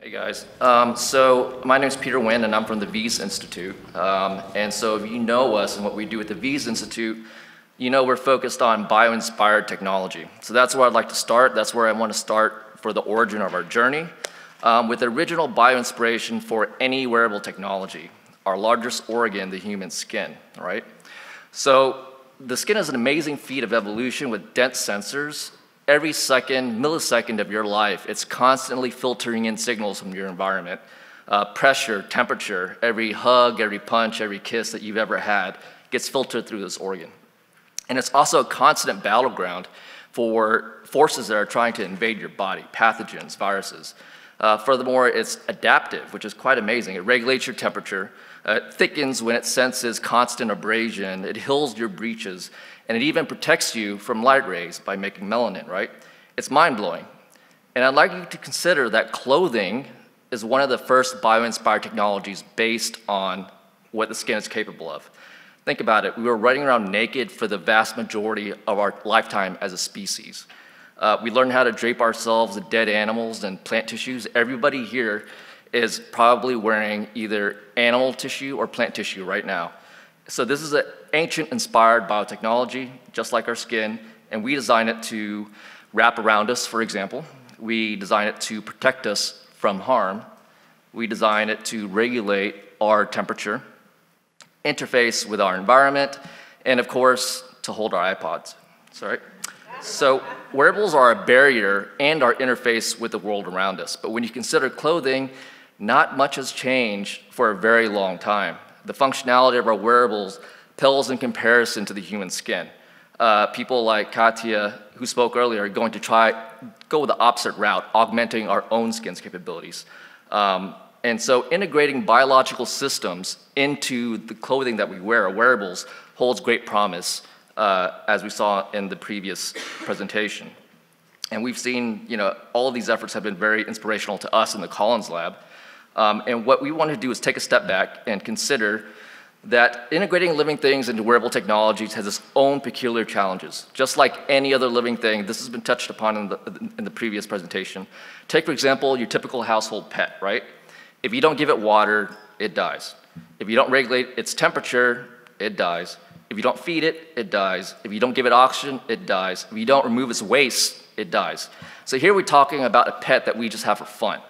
Hey guys, um, so my name is Peter Nguyen and I'm from the Wyss Institute. Um, and so if you know us and what we do at the Wyss Institute, you know we're focused on bio-inspired technology. So that's where I'd like to start. That's where I want to start for the origin of our journey. Um, with original bio-inspiration for any wearable technology, our largest organ, the human skin, right? So the skin is an amazing feat of evolution with dense sensors every second, millisecond of your life, it's constantly filtering in signals from your environment. Uh, pressure, temperature, every hug, every punch, every kiss that you've ever had gets filtered through this organ. And it's also a constant battleground for forces that are trying to invade your body, pathogens, viruses. Uh, furthermore, it's adaptive, which is quite amazing. It regulates your temperature, uh, it thickens when it senses constant abrasion, it heals your breaches, and it even protects you from light rays by making melanin, right? It's mind-blowing. And I'd like you to consider that clothing is one of the first bio-inspired technologies based on what the skin is capable of. Think about it, we were running around naked for the vast majority of our lifetime as a species. Uh, we learned how to drape ourselves in dead animals and plant tissues. Everybody here is probably wearing either animal tissue or plant tissue right now. So this is an ancient inspired biotechnology, just like our skin, and we design it to wrap around us, for example. We design it to protect us from harm. We design it to regulate our temperature, interface with our environment, and of course, to hold our iPods. Sorry. So wearables are a barrier and our interface with the world around us. But when you consider clothing, not much has changed for a very long time the functionality of our wearables pales in comparison to the human skin. Uh, people like Katya, who spoke earlier, are going to try go the opposite route, augmenting our own skin's capabilities. Um, and so integrating biological systems into the clothing that we wear, wearables, holds great promise, uh, as we saw in the previous presentation. And we've seen, you know, all of these efforts have been very inspirational to us in the Collins Lab. Um, and what we want to do is take a step back and consider that integrating living things into wearable technologies has its own peculiar challenges. Just like any other living thing, this has been touched upon in the, in the previous presentation. Take, for example, your typical household pet, right? If you don't give it water, it dies. If you don't regulate its temperature, it dies. If you don't feed it, it dies. If you don't give it oxygen, it dies. If you don't remove its waste, it dies. So here we're talking about a pet that we just have for fun.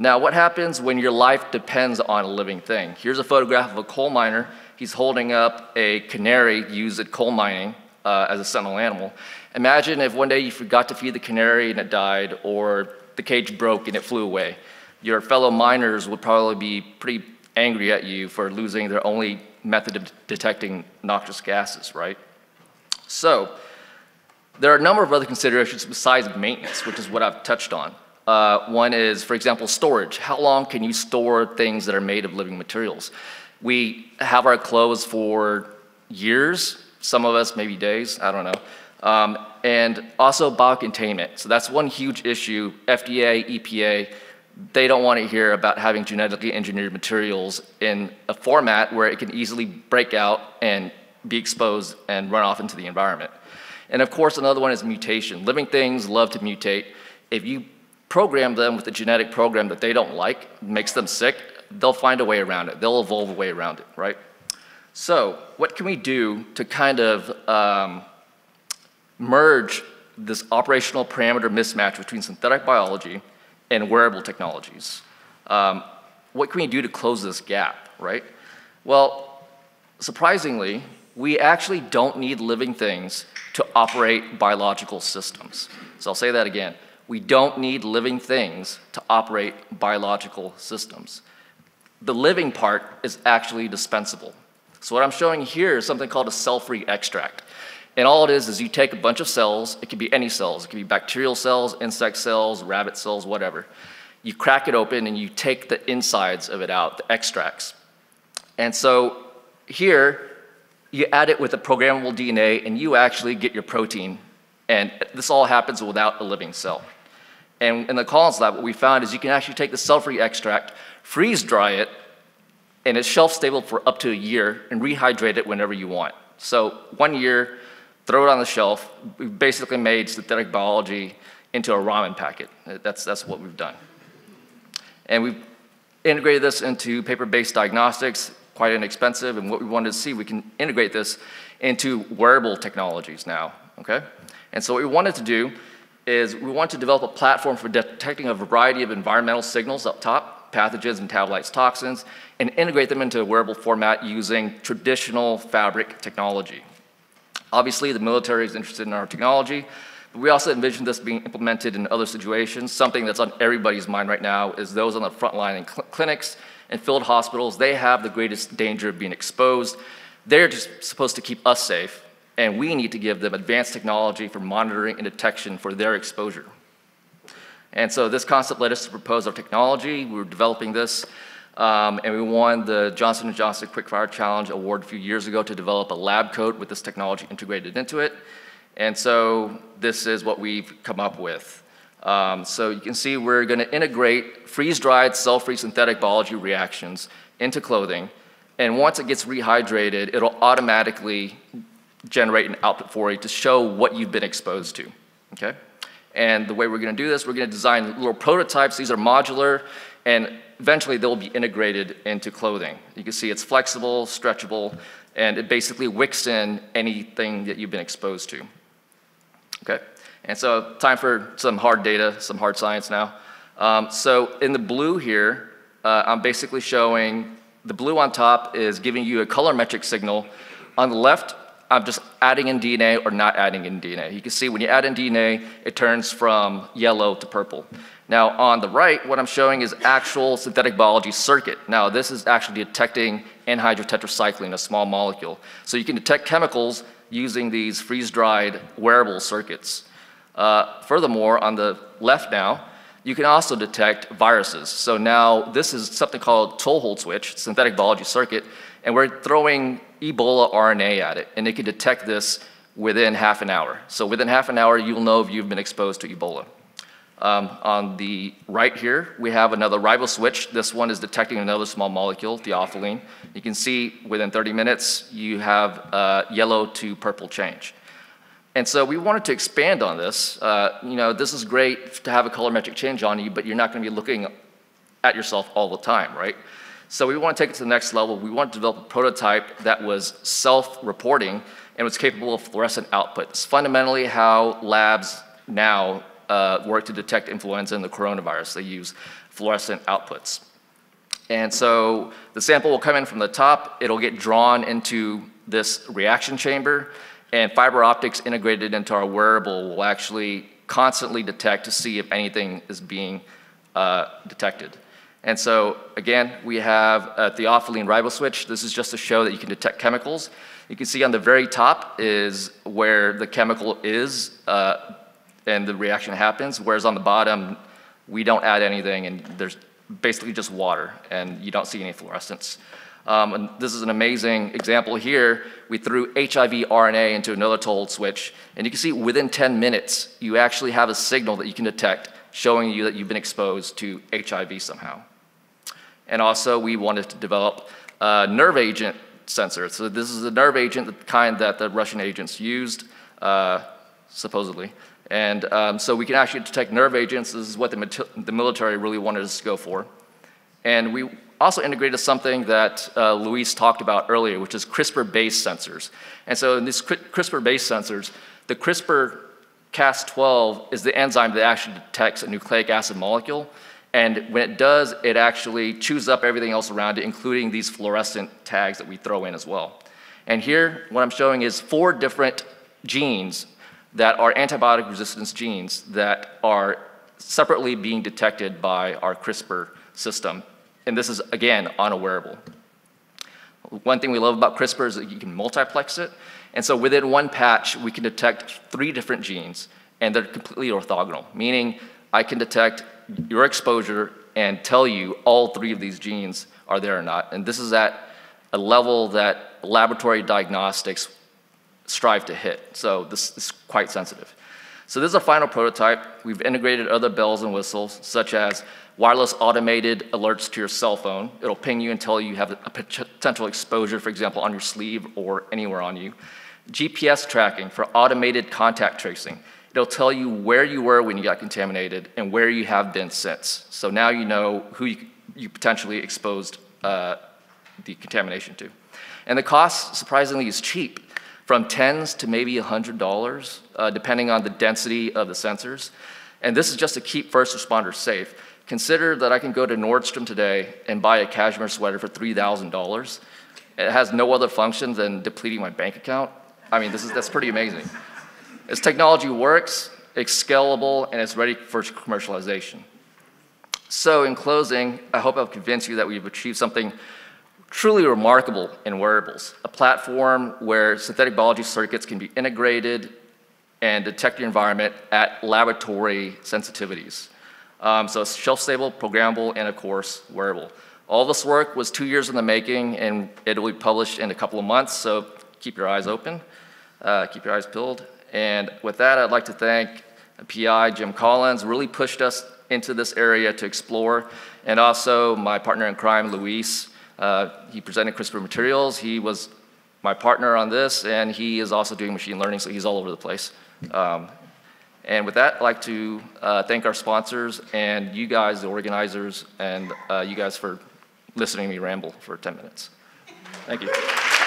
Now, what happens when your life depends on a living thing? Here's a photograph of a coal miner. He's holding up a canary used at coal mining uh, as a sentinel animal. Imagine if one day you forgot to feed the canary and it died, or the cage broke and it flew away. Your fellow miners would probably be pretty angry at you for losing their only method of detecting noxious gases, right? So, there are a number of other considerations besides maintenance, which is what I've touched on. Uh, one is, for example, storage. How long can you store things that are made of living materials? We have our clothes for years, some of us maybe days, I don't know. Um, and also biocontainment. So that's one huge issue. FDA, EPA, they don't want to hear about having genetically engineered materials in a format where it can easily break out and be exposed and run off into the environment. And of course, another one is mutation. Living things love to mutate. If you program them with a genetic program that they don't like, makes them sick, they'll find a way around it. They'll evolve a way around it, right? So what can we do to kind of um, merge this operational parameter mismatch between synthetic biology and wearable technologies? Um, what can we do to close this gap, right? Well, surprisingly, we actually don't need living things to operate biological systems. So I'll say that again we don't need living things to operate biological systems. The living part is actually dispensable. So what I'm showing here is something called a cell-free extract. And all it is is you take a bunch of cells, it could be any cells, it could be bacterial cells, insect cells, rabbit cells, whatever. You crack it open and you take the insides of it out, the extracts. And so here, you add it with a programmable DNA and you actually get your protein. And this all happens without a living cell. And in the Collins lab, what we found is you can actually take the cell-free extract, freeze dry it, and it's shelf stable for up to a year and rehydrate it whenever you want. So one year, throw it on the shelf. We've basically made synthetic biology into a ramen packet. That's, that's what we've done. And we've integrated this into paper-based diagnostics, quite inexpensive, and what we wanted to see, we can integrate this into wearable technologies now, okay? And so what we wanted to do is we want to develop a platform for detecting a variety of environmental signals up top, pathogens, metabolites, toxins, and integrate them into a wearable format using traditional fabric technology. Obviously, the military is interested in our technology, but we also envision this being implemented in other situations. Something that's on everybody's mind right now is those on the front line in cl clinics and field hospitals. They have the greatest danger of being exposed. They're just supposed to keep us safe, and we need to give them advanced technology for monitoring and detection for their exposure. And so this concept led us to propose our technology. We were developing this um, and we won the Johnson & Johnson Quickfire Challenge Award a few years ago to develop a lab coat with this technology integrated into it. And so this is what we've come up with. Um, so you can see we're going to integrate freeze-dried cell-free synthetic biology reactions into clothing. And once it gets rehydrated, it'll automatically generate an output for you to show what you've been exposed to. Okay? And the way we're going to do this, we're going to design little prototypes. These are modular, and eventually they'll be integrated into clothing. You can see it's flexible, stretchable, and it basically wicks in anything that you've been exposed to. Okay, and so time for some hard data, some hard science now. Um, so in the blue here, uh, I'm basically showing the blue on top is giving you a colorimetric signal. On the left, I'm just adding in DNA or not adding in DNA. You can see when you add in DNA, it turns from yellow to purple. Now on the right, what I'm showing is actual synthetic biology circuit. Now this is actually detecting anhydrotetracycline, a small molecule. So you can detect chemicals using these freeze-dried wearable circuits. Uh, furthermore, on the left now, you can also detect viruses. So now this is something called toehold switch, synthetic biology circuit, and we're throwing Ebola RNA at it, and it can detect this within half an hour. So within half an hour, you'll know if you've been exposed to Ebola. Um, on the right here, we have another riboswitch. This one is detecting another small molecule, theophylline. You can see within 30 minutes, you have uh, yellow to purple change. And so we wanted to expand on this. Uh, you know, this is great to have a colorimetric change on you, but you're not going to be looking at yourself all the time, right? So we want to take it to the next level. We want to develop a prototype that was self-reporting and was capable of fluorescent output. It's fundamentally how labs now uh, work to detect influenza and the coronavirus. They use fluorescent outputs. And so the sample will come in from the top, it'll get drawn into this reaction chamber, and fiber optics integrated into our wearable will actually constantly detect to see if anything is being uh, detected. And so again, we have a theophylline riboswitch. This is just to show that you can detect chemicals. You can see on the very top is where the chemical is uh, and the reaction happens, whereas on the bottom, we don't add anything and there's basically just water and you don't see any fluorescence. Um, and this is an amazing example here. We threw HIV RNA into another toehold switch, and you can see within 10 minutes, you actually have a signal that you can detect showing you that you've been exposed to HIV somehow. And also, we wanted to develop a nerve agent sensor. So this is a nerve agent, the kind that the Russian agents used, uh, supposedly. And um, so we can actually detect nerve agents. This is what the, the, military really wanted us to go for. And we also integrated something that uh, Luis talked about earlier, which is CRISPR-based sensors. And so in these CRISPR-based sensors, the CRISPR-Cas12 is the enzyme that actually detects a nucleic acid molecule. And when it does, it actually chews up everything else around it, including these fluorescent tags that we throw in as well. And here, what I'm showing is four different genes that are antibiotic resistance genes that are separately being detected by our CRISPR system. And this is, again, on a wearable. One thing we love about CRISPR is that you can multiplex it. And so within one patch, we can detect three different genes, and they're completely orthogonal, meaning I can detect your exposure and tell you all three of these genes are there or not. And this is at a level that laboratory diagnostics strive to hit. So this is quite sensitive. So this is a final prototype. We've integrated other bells and whistles, such as wireless automated alerts to your cell phone. It'll ping you and tell you you have a potential exposure, for example, on your sleeve or anywhere on you. GPS tracking for automated contact tracing. It'll tell you where you were when you got contaminated and where you have been since. So now you know who you, you potentially exposed uh, the contamination to. And the cost, surprisingly, is cheap, from tens to maybe $100, uh, depending on the density of the sensors. And this is just to keep first responders safe. Consider that I can go to Nordstrom today and buy a cashmere sweater for $3,000. It has no other function than depleting my bank account. I mean, this is, that's pretty amazing. This technology works, it's scalable, and it's ready for commercialization. So in closing, I hope I've convinced you that we've achieved something truly remarkable in wearables, a platform where synthetic biology circuits can be integrated and detect your environment at laboratory sensitivities. Um, so it's shelf-stable, programmable, and of course, wearable. All this work was two years in the making, and it will be published in a couple of months, so keep your eyes open, uh, keep your eyes peeled. And with that, I'd like to thank PI, Jim Collins, really pushed us into this area to explore, and also my partner in crime, Luis. Uh, he presented CRISPR materials. He was my partner on this, and he is also doing machine learning, so he's all over the place. Um, and with that, I'd like to uh, thank our sponsors and you guys, the organizers, and uh, you guys for listening to me ramble for 10 minutes. Thank you.